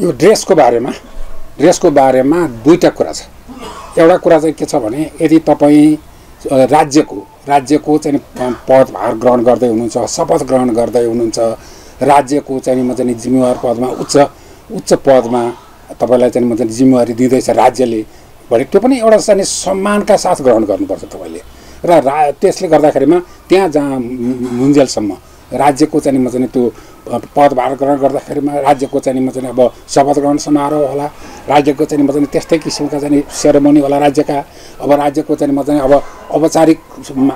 यो ड्रेसको बारेमा ड्रेसको बारेमा दुईवटा कुरा छ। एउटा कुरा चाहिँ के छ भने यदि तपाईँ राज्यको राज्यको चाहिँ पदभार ग्रहण गर्दै हुनुहुन्छ शपथ ग्रहण गर्दै हुनुहुन्छ राज्यको चाहिँ म चाहिँ जिम्मेवार पदमा उच्च उच्च पदमा तपाईँलाई चाहिँ म चाहिँ जिम्मेवारी दिँदैछ राज्यले भने त्यो पनि एउटा चाहिँ सम्मानका साथ ग्रहण गर्नुपर्छ तपाईँले। र रा त्यसले गर्दाखेरिमा त्यहाँ जहाँ मुन्जेलसम्म राज्यको चाहिँ म चाहिँ त्यो पदभार ग्रहण गर्दाखेरिमा राज्यको चाहिँ म चाहिँ अब शपथ ग्रहण समारोह होला। राज्यको चाहिँ म चाहिँ त्यस्तै किसिमका चाहिँ सेरोमनी होला राज्यका। अब राज्यको चाहिँ म चाहिँ अब औपचारिक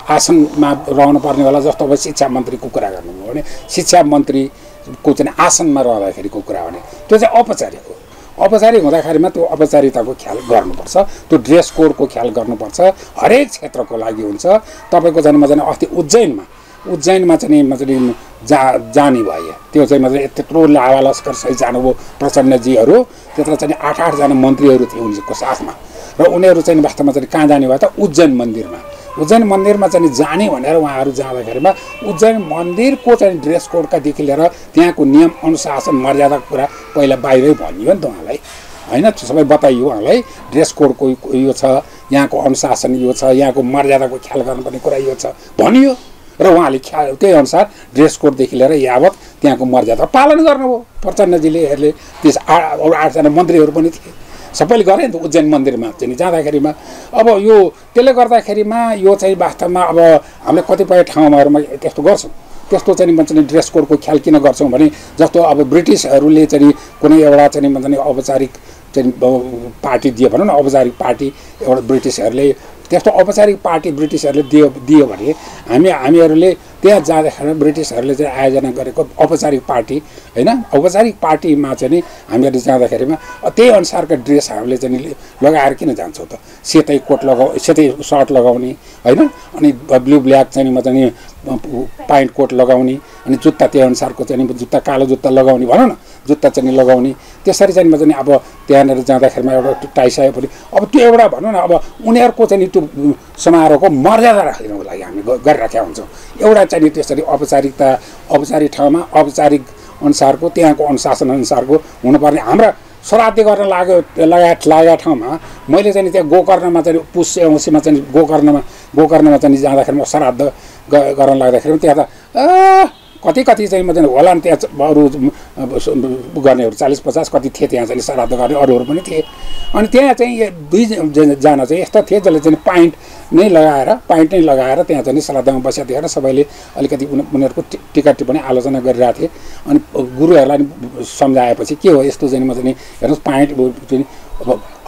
आसनमा रहनु पर्ने होला जस्तो अब शिक्षा मन्त्रीको कुरा गर्नुभयो भने। शिक्षा मन्त्रीको चाहिँ आसनमा रहँदाखेरिको कुरा भने त्यो चाहिँ औपचारिक हो। औपचारिक हुँदाखेरिमा त्यो औपचारिकताको ख्याल गर्नुपर्छ त्यो ड्रेस कोडको ख्याल गर्नुपर्छ हरेक क्षेत्रको लागि हुन्छ। तपाईँको म चाहिँ अस्ति उज्जैनमा उज्जैनमा चाहिँ चाहिँ जा जाने भए। त्यो चाहिँ मतलब त्यत्रो लावा लस्कर सहित जानुभयो प्रचण्डजीहरू त्यत्र चाहिँ आठ आठजना मन्त्रीहरू थिए उनीहरूको साथमा र उनीहरू चाहिँ वास्तवमा चाहिँ कहाँ जाने भयो त उज्जैन मन्दिरमा। उज्जैन मन्दिरमा चाहिँ जाने भनेर उहाँहरू जाँदाखेरिमा उज्जैन मन्दिरको चाहिँ ड्रेस कोडकादेखि लिएर त्यहाँको नियम अनुशासन मर्यादाको कुरा पहिला बाहिरै भनियो नि त उहाँलाई। होइन? त्यो सबै बताइयो उहाँलाई। ड्रेस कोडको यो छ यहाँको अनुशासन यो छ यहाँको मर्यादाको ख्याल गर्नुपर्ने कुरा यो छ। भनियो। र उहाँले ख्याल त्यही अनुसार ड्रेस कोडदेखि लिएर यावत त्यहाँको मर्यादा पालन गर्नुभयो। प्रचण्डजीले हेरले त्यस आ- अरू आठजना मन्त्रीहरू पनि थिए। सबैले गरे नि त उज्जैन मन्दिरमा। चाहिँ जाँदाखेरिमा अब यो त्यसले गर्दाखेरिमा यो चाहिँ वास्तवमा अब हामीले कतिपय ठाउँहरूमा त्यस्तो गर्छौँ। त्यस्तो चाहिँ भन्छ ड्रेस कोडको ख्याल किन गर्छौँ भने जस्तो अब ब्रिटिसहरूले चाहिँ कुनै एउटा चाहिँ भन्छ औपचारिक चाहिँ पार्टी दियो भनौँ न औपचारिक पार्टी एउटा ब्रिटिसहरूले त्यस्तो औपचारिक पार्टी ब्रिटिसहरूले दियो दियो भने हामी हामीहरूले त्यहाँ जाँदाखेरि ब्रिटिसहरूले चाहिँ आयोजना गरेको औपचारिक पार्टी होइन? औपचारिक पार्टीमा चाहिँ नि हामीहरू जाँदाखेरिमा त्यही अनुसारको ड्रेस हामीले चाहिँ लगाएर किन जान्छौँ त? सेतै कोट लगाउ सेतै सर्ट लगाउने होइन? अनि ब्लु ब्ल्याक चाहिँ म चाहिँ नि पाइन्ट कोट लगाउने अनि जुत्ता त्यही अनुसारको चाहिँ जुत्ता कालो जुत्ता लगाउने भनौँ न? जुत्ता चाहिँ लगाउने। त्यसरी चाहिँ म चाहिँ अब त्यहाँनिर जाँदाखेरिमा एउटा टाइसकेपछि अब त्यो एउटा भनौँ न अब उनीहरूको चाहिँ त्यो समारोहको मर्यादा राखिदिनुको लागि हामी गरिराखेका हुन्छौँ। एउटा चाहिँ त्यसरी औपचारिकता औपचारिक ठाउँमा औपचारिक अनुसारको त्यहाँको अनुशासन अनुसारको हुनुपर्ने। हाम्रा श्राद्ध गर्न लाग्यो लगायत लागेका ठाउँमा मैले चाहिँ त्यहाँ गोकर्णमा चाहिँ पुष्य औँसीमा चाहिँ गोकर्णमा गोकर्णमा चाहिँ जाँदाखेरि म श्राद्ध गर्न लाग्दाखेरि पनि त्यहाँ त कति कति चाहिँ म होला नि त्यहाँ अरू गर्नेहरू चालिस पचास कति थिए त्यहाँ चाहिँ श्राद्ध गर्ने अरूहरू पनि थिए। अनि त्यहाँ चाहिँ दुईजना चाहिँ यस्ता थिए जसले चाहिँ पाइन्ट नै लगाएर पाइन्ट नै लगाएर त्यहाँ चाहिँ श्राद्धमा बसेका थिए र सबैले अलिकति उनी- उनीहरूको टिका टिप्पणी आलोचना गरिरहेको थिए अनि गुरुहरूलाई सम्झाएपछि के हो यस्तो चाहिँ म चाहिँ हेर्नुहोस् पाइन्ट चाहिँ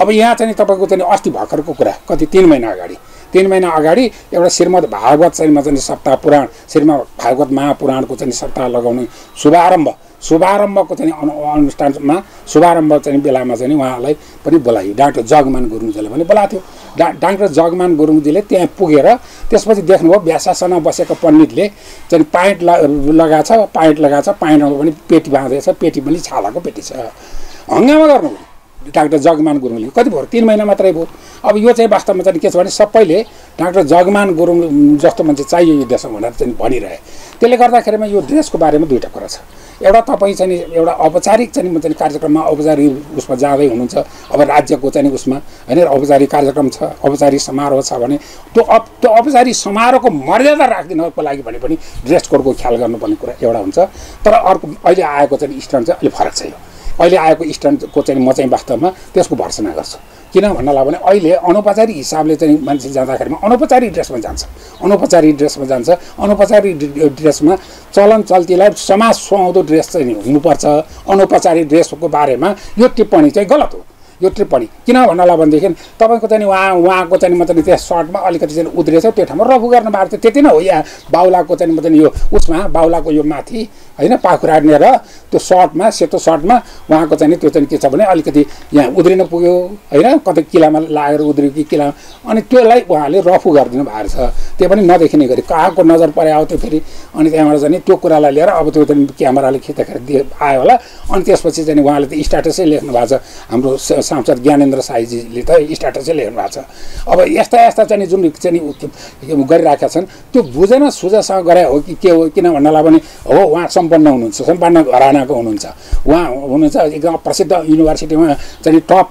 अब यहाँ चाहिँ तपाईँको चाहिँ अस्ति भर्खरको कुरा कति तिन महिना अगाडि। तिन महिना अगाडि एउटा श्रीमद् भागवत चाहिँ चाहिँ सप्ताह पुराण श्रीमद् भागवत महापुराणको चाहिँ सप्ताह लगाउने शुभारम्भ शुभारम्भको चाहिँ अनु अनुष्ठानमा शुभारम्भ चाहिँ बेलामा चाहिँ उहाँलाई पनि बोलाइयो। डाक्टर जगमान गुरुङजीले पनि बोलाएको थियो। डा डाक्टर जगमान गुरुङजीले त्यहाँ पुगेर त्यसपछि देख्नुभयो व्यासासनमा बसेको पण्डितले चाहिँ पाइन्ट लगाएको छ पाइन्ट लगाएको छ पनि पेटी बाँधेको छ पेटी पनि छालाको पेटी छ। हङ्गामा गर्नुभयो। डाक्टर जगमान गुरुङले। कति भयो? तिन महिना मात्रै भयो। अब यो चाहिँ वास्तवमा चाहिँ के छ भने सबैले डाक्टर जगमान गुरुङ जस्तो मान्छे चाहियो यो देशमा भनेर चाहिँ भनिरहे। त्यसले गर्दाखेरिमा यो ड्रेसको बारेमा दुईवटा कुरा छ। एउटा तपाईँ चाहिँ एउटा औपचारिक चाहिँ चाहिँ कार्यक्रममा औपचारिक उसमा जाँदै हुनुहुन्छ। अब राज्यको चाहिँ उसमा होइन? औपचारिक कार्यक्रम छ औपचारिक समारोह छ भने त्यो अप त्यो औपचारिक समारोहको मर्यादा राखिदिनको लागि भने पनि ड्रेस कोडको ख्याल गर्नुपर्ने कुरा एउटा हुन्छ। तर अर्को अहिले आएको चाहिँ स्ट्यान्ड चाहिँ अलिक फरक छ यो। अहिले आएको स्ट्यान्डको चाहिँ म चाहिँ वास्तवमा त्यसको भर्सना गर्छु। किन भन्नलाई भने अहिले अनौपचारिक हिसाबले चाहिँ मान्छे जाँदाखेरिमा अनौपचारिक ड्रेसमा जान्छ। अनौपचारिक ड्रेसमा जान्छ। अनौपचारिक ड्रे- ड्रेसमा चलन चल्तीलाई समाज सुहाउँदो ड्रेस चाहिँ हुनुपर्छ। अनौपचारिक ड्रेसको बारेमा यो टिप्पणी चाहिँ गलत हो। यो टिप्पणी किन भन्नलाई भनेदेखि तपाईँको चाहिँ उहाँ उहाँको चाहिँ म चाहिँ त्यस सर्टमा अलिकति चाहिँ उद्रेछ त्यो ठाउँमा रफु गर्न भएको थियो। त्यति नै हो यहाँ बाहुलाको चाहिँ म चाहिँ यो उसमा बाहुलाको यो माथि होइन पाखुरानेर त्यो सर्टमा सेतो सर्टमा उहाँको चाहिँ त्यो चाहिँ के छ भने अलिकति यहाँ उध्रिन पुग्यो होइन? कतै किलामा लागेर उध्रियो कि किला अनि त्यसलाई उहाँले रफु गरिदिनु भएको छ। त्यो पनि नदेखिने गरी कहाँको नजर परे आयो त्यो फेरि? अनि त्यहाँबाट चाहिँ त्यो कुरालाई लिएर अब त्यो चाहिँ क्यामेराले खिच्दाखेरि दिए आयो होला। अनि त्यसपछि चाहिँ उहाँले त स्ट्याटसै लेख्नु भएको छ। हाम्रो सांसद ज्ञानेन्द्र साईजीले त स्ट्याटसै लेख्नु भएको छ। अब यस्ता यस्ता चाहिँ जुन चाहिँ नि गरिराखेका छन् त्यो बुझेन सुझासँग गरे हो कि के हो किन भन्नलाई भने हो उहाँ सम्पन्न हुनुहुन्छ सम्पन्न घरानाको हुनुहुन्छ। उहाँ हुनुहुन्छ एकदम प्रसिद्ध युनिभर्सिटीमा चाहिँ टप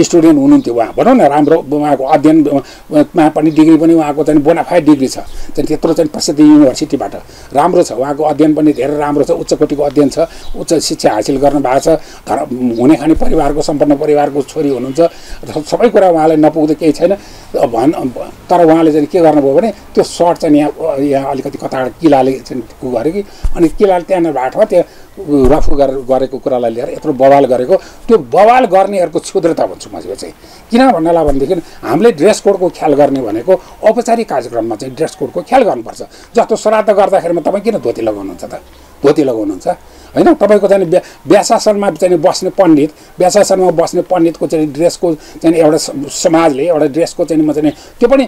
स्टुडेन्ट हुनुहुन्थ्यो उहाँ। भनौँ न राम्रो उहाँको अध्ययनमा पनि डिग्री पनि उहाँको चाहिँ बोनाफाइड डिग्री छ। चाहिँ त्यत्रो चाहिँ प्रसिद्ध युनिभर्सिटीबाट राम्रो छ। उहाँको अध्ययन पनि धेरै राम्रो छ। उच्च कोटिको अध्ययन छ। उच्च शिक्षा हासिल गर्नु भएको छ। घर हुने खाने परिवारको सम्पन्न परिवारको छोरी हुनुहुन्छ। सबै कुरा उहाँलाई नपुग्दा केही छैन। भन् तर उहाँले चाहिँ के गर्नुभयो भने त्यो सर्ट चाहिँ यहाँ यहाँ अलिकति कता किलाले चाहिँ गऱ्यो कि। अनि किलाले त्यहाँनिर बाटोमा त्यो रफु गरेको कुरालाई लिएर यत्रो बवाल गरेको त्यो बवाल गर्नेहरूको क्षुद्रता भन्छु म चाहिँ। किन भन्नलाई भनेदेखि हामीले ड्रेस कोडको ख्याल गर्ने भनेको औपचारिक कार्यक्रममा चाहिँ ड्रेस कोडको ख्याल गर्नुपर्छ। जस्तो श्राद्ध गर्दाखेरिमा तपाईँ किन धोती लगाउनुहुन्छ त? धोती लगाउनुहुन्छ होइन? तपाईँको चाहिँ व्या व्यासासनमा चाहिँ बस्ने पण्डित व्यासासनमा बस्ने पण्डितको चाहिँ ड्रेसको चाहिँ एउटा समाजले एउटा ड्रेसको चाहिँ म चाहिँ त्यो पनि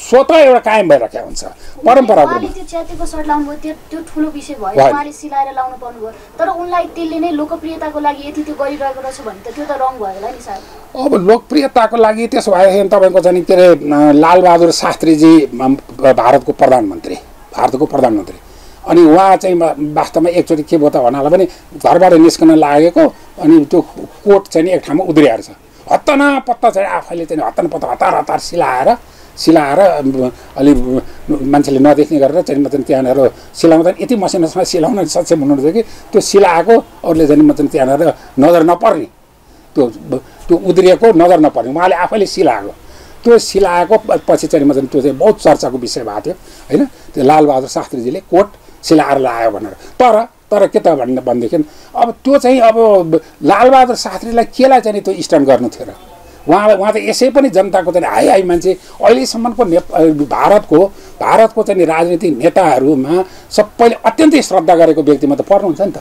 स्वत एउटा कायम भइरहेको हुन्छ। परम्पराको उहाँले त्यो च्यातेको सर्ट लाउनुभयो त्यो त्यो ठुलो विषय भयो। उहाँले सिलाएर लाउनु पर्नुभयो तर उनलाई त्यसले नै लोकप्रियताको लागि यति त्यो गरिरहेको रहेछ भने त त्यो त रङ भयो होला नि सायद अब लोकप्रियताको लागि त्यसो भएदेखि तपाईँको चाहिँ के अरे लालबहादुर शास्त्रीजी भारतको प्रधानमन्त्री भारतको प्रधानमन्त्री। अनि उहाँ चाहिँ वास्तवमा एकचोटि के भयो त भन्नालाई पनि घरबाट निस्कन लागेको अनि त्यो कोट चाहिँ एक ठाउँमा उद्रिएर छ। हत्ता न पत्ता चाहिँ आफैले चाहिँ हत्ता न पत्ता हतार हतार सिलाएर सिलाएर अलि मान्छेले नदेख्ने गरेर चाहिँ म चाहिँ त्यहाँनिर सिलाउँदा यति मसिनोसँग सिलाउन सक्षम हुनुहुन्थ्यो कि त्यो सिलाएको अरूले चाहिँ म चाहिँ त्यहाँनिर नजर नपर्ने। त्यो त्यो उद्रिएको नजर नपर्ने। उहाँले आफैले सिलाएको। त्यो सिलाएको पछि चाहिँ म चाहिँ त्यो चाहिँ बहुत चर्चाको विषय भएको थियो होइन? त्यो लालबहादुर शास्त्रीजीले कोट सिलाएर लायो भनेर। तर तर के त भन्ने भनेदेखि अब त्यो चाहिँ अब लालबहादुर शास्त्रीलाई केलाई चाहिँ त्यो स्ट्यान्ड गर्नु थियो र? उहाँलाई उहाँ त यसै पनि जनताको चाहिँ हाई हाई मान्छे। अहिलेसम्मको ने भारतको भारतको चाहिँ राजनीतिक नेताहरूमा सबैले अत्यन्तै श्रद्धा गरेको व्यक्तिमा त पर्नुहुन्छ नि त।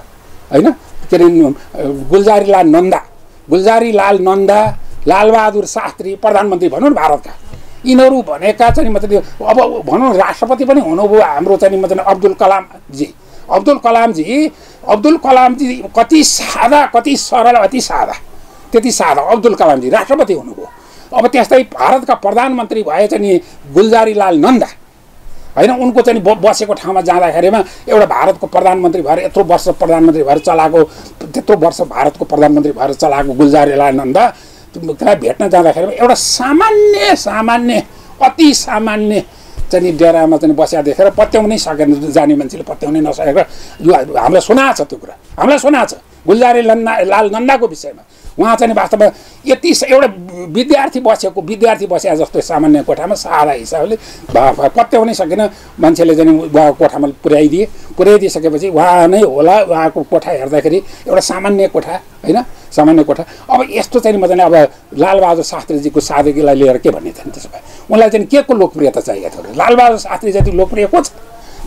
होइन? के अरे गुलजारीलाल नन्दा। गुलजारीलाल नन्दा लालबहादुर शास्त्री प्रधानमन्त्री भनौँ न भारतका। यिनीहरू भनेका चाहिँ मतलब अब भनौँ राष्ट्रपति पनि हुनुभयो हाम्रो चाहिँ मतलब अब्दुल कलामजी। अब्दुल कलामजी अब्दुल कलामजी कति सादा कति सरल अति सादा त्यति सादा अब्दुल कलामजी राष्ट्रपति हुनुभयो अब त्यस्तै भारतका प्रधानमन्त्री भए चाहिँ नि गुलजारीलाल नन्दा होइन उनको चाहिँ बसेको ठाउँमा जाँदाखेरिमा एउटा भारतको प्रधानमन्त्री भएर यत्रो वर्ष प्रधानमन्त्री भएर चलाएको त्यत्रो वर्ष भारतको प्रधानमन्त्री भएर चलाएको गुलजारीलाल नन्दा भेट्न जाँदाखेरिमा एउटा सामान्य सामान्य अति सामान्य चाहिँ डेरामा चाहिँ बसिया देखेर पत्याउनै सकेन जाने मान्छेले पत्याउनै नसकेर यो हामीलाई सुनाएको छ त्यो कुरा। हामीलाई सुनाएको छ। गुलजारी लन्ना लाल नन्दाको विषयमा। उहाँ चाहिँ वास्तवमा यति एउटा विद्यार्थी बसेको विद्यार्थी बसेको जस्तो सामान्य कोठामा सादा हिसाबले भा- पत्याउनै सकेन। मान्छेले चाहिँ उहाँको कोठामा पुर्याइदिए। पुर्याइदिइसकेपछि उहाँ नै होला। उहाँको कोठा हेर्दाखेरि एउटा सामान्य कोठा होइन? सामान्य कोठा। अब यस्तो चाहिँ म चाहिँ अब लालबहादुर शास्त्रीजीको सादगीलाई लिएर के भन्ने नि त्यसो भए? उनलाई चाहिँ के को लोकप्रियता चाहिएको थियो? लालबहादुर शास्त्री जति लोकप्रिय को छ?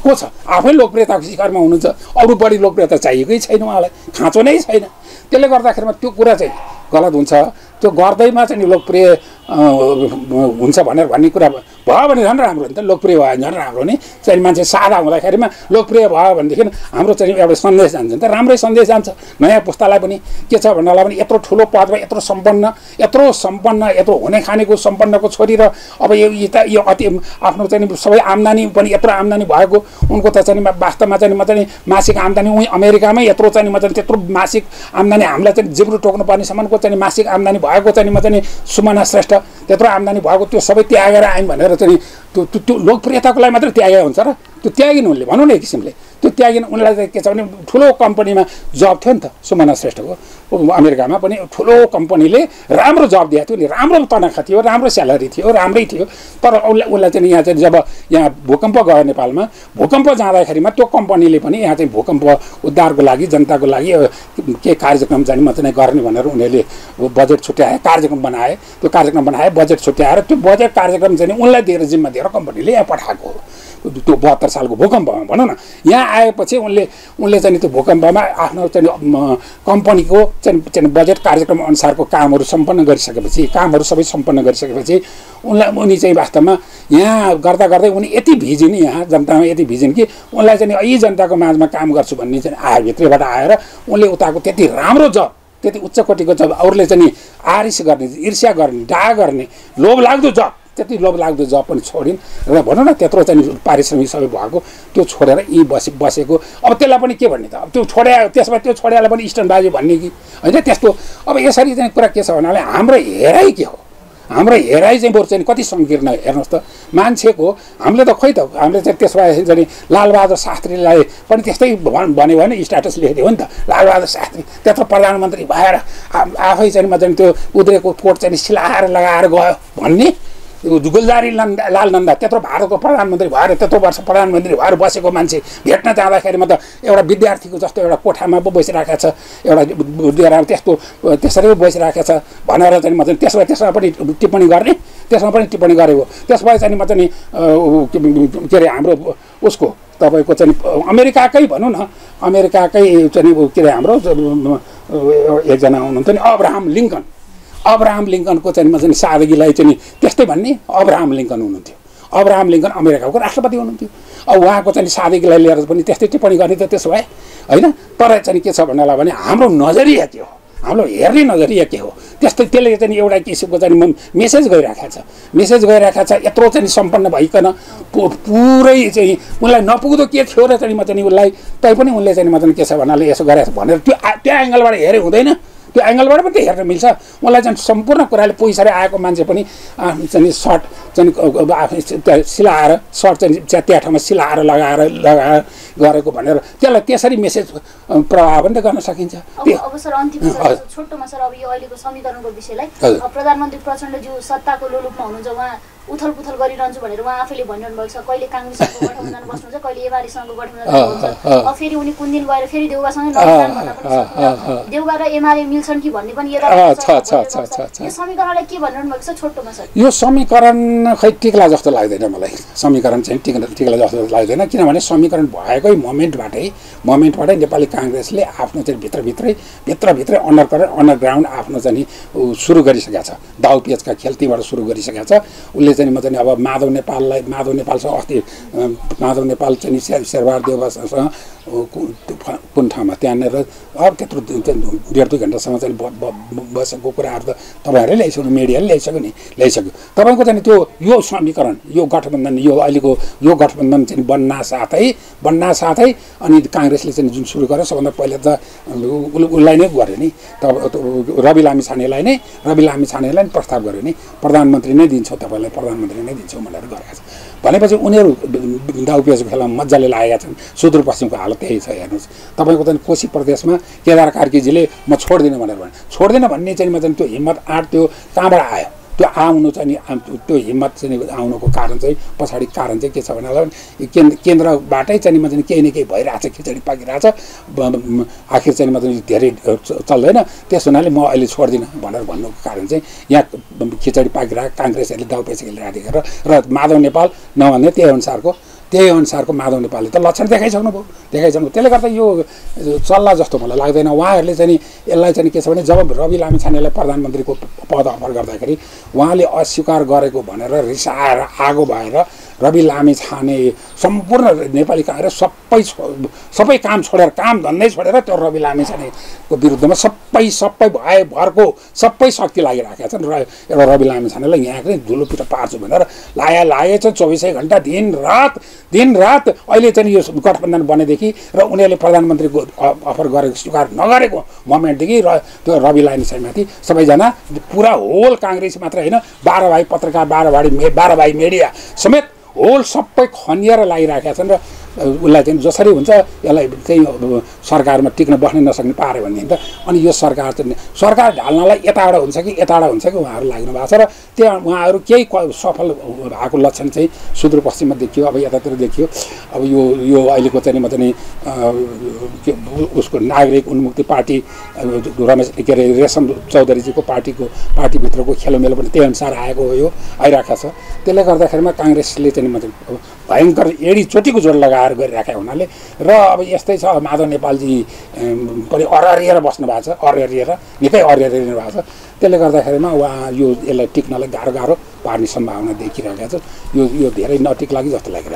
को छ? आफै लोकप्रियताको शिखरमा हुनुहुन्छ। अरू बढी लोकप्रियता चाहिएकै छैन उहाँलाई। खाँचो नै छैन। त्यसले गर्दाखेरिमा त्यो कुरा चाहिँ गलत हुन्छ। त्यो गर्दैमा चाहिँ नि लोकप्रिय हुन्छ भनेर भन्ने कुरा भयो भने झन् राम्रो नि त। लोकप्रिय भयो भने झन् राम्रो नि। चाहिँ मान्छे सादा हुँदाखेरिमा लोकप्रिय भयो भनेदेखि हाम्रो चाहिँ एउटा सन्देश जान्छ नि त। राम्रै सन्देश जान्छ। नयाँ पुस्तालाई पनि के छ भन्नलाई पनि यत्रो ठुलो पदमा यत्रो सम्पन्न यत्रो सम्पन्न यत्रो हुने खानेको सम्पन्नको छोरी र अब यो यी त यो अति आफ्नो चाहिँ सबै आम्दानी पनि यत्रो आम्दानी भएको उनको त चाहिँ वास्तवमा चाहिँ म चाहिँ मासिक आम्दानी उहीँ अमेरिकामै यत्रो चाहिँ म चाहिँ त्यत्रो मासिक आम्दानी हामीलाई चाहिँ जिब्रो टोक्नुपर्नेसम्मको चाहिँ मासिक आम्दानी भएको चाहिँ म चाहिँ सुमना श्रेष्ठ त्यत्रो आम्दानी भएको त्यो सबै त्यागेर आयौँ भनेर चाहिँ त्यो त्यो लोकप्रियताको लागि मात्रै त्यागे हुन्छ र। त्यो त्यागिन् उनले भनौँ न एक किसिमले। त्यो त्यागिन उनलाई चाहिँ के छ भने ठुलो कम्पनीमा जब थियो नि त सुमना श्रेष्ठको। अमेरिकामा पनि ठुलो कम्पनीले राम्रो जब दिएको थियो। नि राम्रो तनखा थियो राम्रो स्यालेरी थियो राम्रै थियो। तर उसलाई उसलाई चाहिँ यहाँ चाहिँ जब यहाँ भूकम्प गयो नेपालमा भूकम्प जाँदाखेरिमा त्यो कम्पनीले पनि यहाँ चाहिँ भूकम्प उद्धारको लागि जनताको लागि के कार्यक्रम चाहिँ म चाहिँ गर्ने भनेर उनीहरूले बजेट छुट्याए कार्यक्रम बनाए। त्यो कार्यक्रम बनाए बजेट छुट्याएर त्यो बजेट कार्यक्रम चाहिँ उनलाई दिएर जिम्मा दिएर कम्पनीले यहाँ पठाएको हो। त्यो बहत्तर सालको भूकम्पमा भनौँ न। यहाँ आएपछि उनले उनले चाहिँ त्यो भूकम्पमा आफ्नो चाहिँ कम्पनीको चाहिँ चाहिँ बजेट कार्यक्रम अनुसारको कामहरू सम्पन्न गरिसकेपछि कामहरू सबै सम्पन्न गरिसकेपछि उनलाई उनी चाहिँ वास्तवमा यहाँ गर्दा गर्दै उनी यति भिजिन् यहाँ जनतामा यति भिजिन् कि उनलाई चाहिँ नि यी जनताको माझमा काम गर्छु भन्ने चाहिँ आयो भित्रबाट आएर उनले उताको त्यति राम्रो जब त्यति उच्च कोटिको जब अरूले चाहिँ आरिस गर्ने ईर्ष्या गर्ने डाह गर्ने लोभ लाग्दो जब त्यति लोभ लाग्दो जब पनि छोडिन्। र भनौँ न त्यत्रो चाहिँ पारिश्रमिक सबै भएको त्यो छोडेर यी बसे बसेको। अब त्यसलाई पनि के भन्ने त? अब त्यो छोडे त्यसमा त्यो छोडेलाई पनि इस्टर्नबाजी भन्ने कि? होइन त्यस्तो। अब यसरी चाहिँ कुरा के छ भन्नाले हाम्रो हेराइ के हो? हाम्रो हेराइ चाहिँ बरु चाहिँ कति सङ्कीर्ण हेर्नुहोस् त। मान्छेको हामीले त खोइ त हामीले चाहिँ त्यसो भए चाहिँ लालबहादुर शास्त्रीलाई पनि त्यस्तै भन् भन्यो भने स्ट्याटस लेखिदियो नि त। लालबहादुर शास्त्री त्यत्रो प्रधानमन्त्री भएर आफै चाहिँ म चाहिँ त्यो उद्रेको कोट चाहिँ सिलाएर लगाएर गयो भन्ने गुलजारी लाल नन्दा त्यत्रो भारतको प्रधानमन्त्री भएर त्यत्रो वर्ष प्रधानमन्त्री भएर बसेको मान्छे भेट्न जाँदाखेरिमा त एउटा विद्यार्थीको जस्तो एउटा कोठामा पो बसिरहेको छ एउटा बुद्धिएर त्यस्तो त्यसरी पो बसिरहेको छ भनेर चाहिँ म चाहिँ त्यसमा त्यसमा पनि टिप्पणी गर्ने त्यसमा पनि टिप्पणी गरेको। त्यस भए चाहिँ म चाहिँ के अरे हाम्रो उसको तपाईँको चाहिँ अमेरिकाकै भनौँ न अमेरिकाकै चाहिँ के अरे हाम्रो एकजना हुनुहुन्थ्यो नि अब्राहम लिङ्कन। अब्राहम लिङ्कनको चाहिँ म चाहिँ सादगीलाई चाहिँ त्यस्तै भन्ने अब्राहम लिङ्कन हुनुहुन्थ्यो अब्राहम लिङ्कन अमेरिकाको राष्ट्रपति हुनुहुन्थ्यो अब उहाँको चाहिँ सादगीलाई लिएर पनि त्यस्तै टिप्पणी गर्ने त त्यसो भए होइन तर चाहिँ के छ भन्नलाई भने हाम्रो नजरिया के हो हाम्रो हेर्ने नजरिया के हो त्यस्तै त्यसले चाहिँ एउटा किसिमको चाहिँ म- मेसेज गइरहेको छ मेसेज गइरहेको छ यत्रो चाहिँ सम्पन्न भइकन पुरै चाहिँ उनलाई नपुग्दो के थियो र चाहिँ म चाहिँ उसलाई तैपनि उनले चाहिँ म चाहिँ के छ भन्नाले यसो गरेको छ भनेर त्यो त्यो एङ्गलबाट हेरे हुँदैन त्यो एङ्गलबाट पनि त हेर्न मिल्छ उनलाई चाहिँ सम्पूर्ण कुराले पैसाले आएको मान्छे पनि आफ्नो चाहिँ सर्ट चाहिँ सिलाएर सर्ट चाहिँ त्यहाँ ठाउँमा सिलाएर लगाएर लगाएर गरेको भनेर त्यसलाई त्यसरी मेसेज प्रभाव पनि त गर्न सकिन्छ। छोटोमा सर अब यो अहिलेको समीकरणको विषयलाई प्रधानमन्त्री प्रचण्डज्यू सत्ताको लोलुपमा हुनुहुन्छ उहाँ उथल पुथल गरिरहन्छु भनेर उहाँ आफैले भनिरहनु भएको छ कहिले काङ्ग्रेसको गठबन्धन बस्नुहुन्छ कहिले एमालेसँगको गठबन्धन। अब फेरि उनी कुन दिन गएर फेरि देउगासँगै। सकिन्न देउगा र एमाले मिल्छन् कि भन्ने पनि। यो समीकरणलाई के भनिरहनु भएको छ छोटोमा सर? यो समीकरण खै टिक्ला जस्तो लाग्दैन मलाई। समीकरण चाहिँ टिक टिक्ला जस्तो लाग्दैन किनभने समीकरण भएकै मोमेन्टबाटै मोमेन्टबाटै नेपाली काङ्ग्रेसले आफ्नो चाहिँ भित्रभित्रै भित्रभित्रै अन्डर अन्डरग्राउन्ड आफ्नो चाहिँ सुरु गरिसकेको छ। दाउ पेचका खेल त्यहीँबाट सुरु गरिसकेको छ। उसले चाहिँ म चाहिँ अब माधव नेपाललाई माधव नेपालसँग अस्ति माधव नेपाल चाहिँ नि शेर शेरबहादुर देवसँग कुन ठाउँमा? त्यहाँनिर अब त्यत्रो डेढ दुई घन्टासम्म चाहिँ बसेको कुराहरू त तपाईँहरूले ल्याइसक्नु मिडियाले ल्याइसक्यो नि ल्याइसक्यो। तपाईँको चाहिँ त्यो यो समीकरण यो गठबन्धन यो अहिलेको यो गठबन्धन चाहिँ बन्ना साथै बन्ना साथै अनि काङ्ग्रेसले चाहिँ जुन सुरु गर्यो सबभन्दा पहिला त उसलाई नै गर्यो नि त- रवि लामी छानेलाई नै रवि लामी छानेलाई नै प्रस्ताव गर्यो नि प्रधानमन्त्री नै दिन्छौँ तपाईँलाई प्रधानमन्त्री नै दिन्छौँ भनेर गरेका छन्। भनेपछि उनीहरू दाउपेचको खेलमा मजाले लागेका छन्। सुदूरपश्चिमको हालत त्यही छ हेर्नुहोस्। तपाईँको चाहिँ कोशी प्रदेशमा केदार कार्कीजीले म छोड्दिनँ भनेर भने। छोड्दिनँ भन्ने चाहिँ म चाहिँ त्यो हिम्मत आँट त्यो कहाँबाट आयो। त्यो आउनु चाहिँ नि त्यो हिम्मत चाहिँ आउनुको कारण चाहिँ पछाडि कारण चाहिँ के छ भने केन्द्र केन्द्रबाटै चाहिँ नि म चाहिँ केही न केही भइरहेछ खिचडी पाकिरहेछ आखिर चाहिँ म चाहिँ धेरै चल्दैन। त्यस हुनाले म अहिले छोड्दिनँ भनेर भन्नुको कारण चाहिँ यहाँ खिचडी पाकिरहेको काङ्ग्रेसहरूले दाउपेच खेलिरहेको र माधव नेपाल नभन्ने त्यही अनुसारको त्यही अनुसारको माधव नेपालले त लक्षण देखाइसक्नु भयो। देखाइसक्नु त्यसले गर्दा यो चल्ला जस्तो मलाई लाग्दैन। उहाँहरूले चाहिँ यसलाई चाहिँ के छ भने जब रवि लामिछानेलाई प्रधानमन्त्रीको पद अफर गर्दाखेरि उहाँले अस्वीकार गरेको भनेर रिसाएर आगो भएर रवि लामिछाने सम्पूर्ण नेपाली काङ्ग्रेस सबै सबै काम छोडेर काम धन्दै छोडेर त्यो रवि लामिछानेको विरुद्धमा सबै सबै भए भरको सबै शक्ति लागिराखेका छन्। र एउटा रवि लामिछानेलाई यहाँको धुलो पिठो पार्छु भनेर लाया लाएछ चौबिसै घन्टा दिन रात दिन रात अहिले चाहिँ यो गठबन्धन बनेदेखि र उनीहरूले प्रधानमन्त्रीको अफर गरेको स्वीकार नगरेको मोमेन्टदेखि र त्यो रवि लामिछानेमाथि सबैजना पुरा होल काङ्ग्रेस मात्र होइन बाह्र भाइ पत्रकार बाह्र भाइ मे बाह्र भाइ मिडिया समेत होल सबै खनिएर लागिरहेका छन् र उसलाई चाहिँ जसरी हुन्छ यसलाई चाहिँ सरकारमा टिक्न बस्न नसक्ने पाऱ्यो भनेदेखि त अनि यो सरकार चाहिँ सरकार ढाल्नलाई यताबाट हुन्छ कि यताबाट हुन्छ कि उहाँहरू लाग्नु भएको छ र त्यहाँ उहाँहरू केही सफल भएको लक्षण चाहिँ सुदूरपश्चिममा देखियो अब यतातिर देखियो। अब यो यो अहिलेको चाहिँ म चाहिँ उसको नागरिक उन्मुक्ति पार्टी रमेश के अरे रेशम चौधरीजीको पार्टीको पार्टीभित्रको खेलोमेलो पनि त्यही अनुसार आएको हो यो आइरहेको छ। त्यसले गर्दाखेरिमा काङ्ग्रेसले चाहिँ म भयङ्कर एडी चोटिको जोड लगाएर गरिराखेको हुनाले र अब यस्तै छ माधव नेपालजी पनि अरहरिएर बस्नु भएको छ अरहरिएर निकै अरहरिएर भएको छ। त्यसले गर्दाखेरिमा उहाँ यो यसलाई टिक्नलाई गाह्रो गाह्रो पार्ने सम्भावना देखिरहेको छ यो यो धेरै नटिक्ला कि जस्तो लागिरहेको छ।